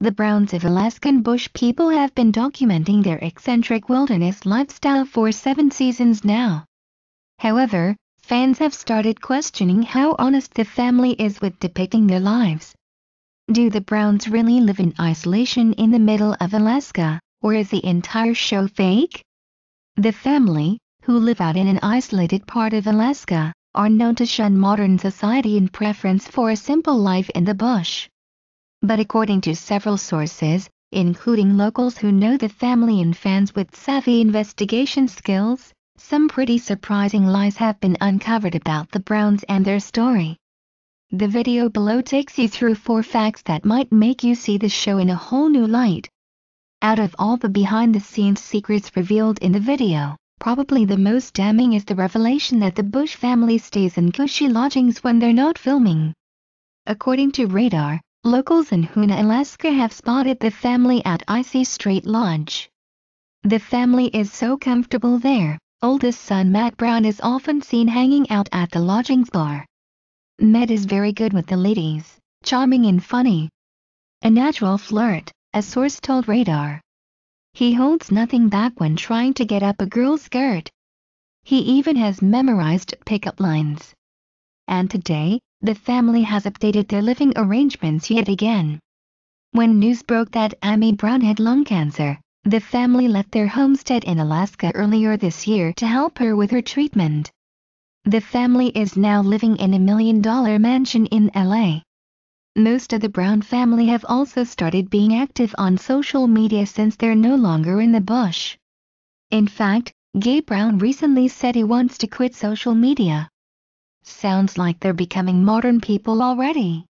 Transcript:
the Browns of Alaskan bush people have been documenting their eccentric wilderness lifestyle for seven seasons now. However, fans have started questioning how honest the family is with depicting their lives. Do the Browns really live in isolation in the middle of Alaska, or is the entire show fake? The family, who live out in an isolated part of Alaska, are known to shun modern society in preference for a simple life in the bush. But according to several sources, including locals who know the family and fans with savvy investigation skills, some pretty surprising lies have been uncovered about the Browns and their story. The video below takes you through four facts that might make you see the show in a whole new light. Out of all the behind-the-scenes secrets revealed in the video, probably the most damning is the revelation that the Bush family stays in cushy lodgings when they're not filming. According to Radar, Locals in Hoonah, Alaska have spotted the family at Icy Strait Lodge. The family is so comfortable there, oldest son Matt Brown is often seen hanging out at the lodgings bar. Matt is very good with the ladies, charming and funny. A natural flirt, a source told Radar. He holds nothing back when trying to get up a girl's skirt. He even has memorized pickup lines. And today, the family has updated their living arrangements yet again. When news broke that Ami Brown had lung cancer, the family left their homestead in Alaska earlier this year to help her with her treatment. The family is now living in a million-dollar mansion in LA. Most of the Brown family have also started being active on social media since they're no longer in the bush. In fact, Gabe Brown recently said he wants to quit social media. Sounds like they're becoming modern people already.